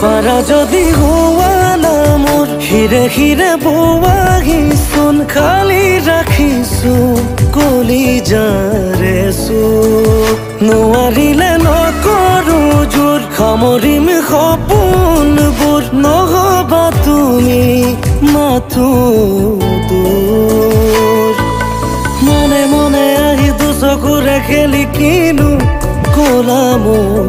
পাৰা যদি হোৱা নামত হিৰে হিৰে বোৱাহিচোন খালি ৰাখিছো কলি যাৰেচো নোৱাৰিলে নকৰো জোৰ সামৰিম সপোনবোৰ নহবা তুমি মাতো মনে মনে আহি দুচকুৰে খেলি কিনো ক'লা মোক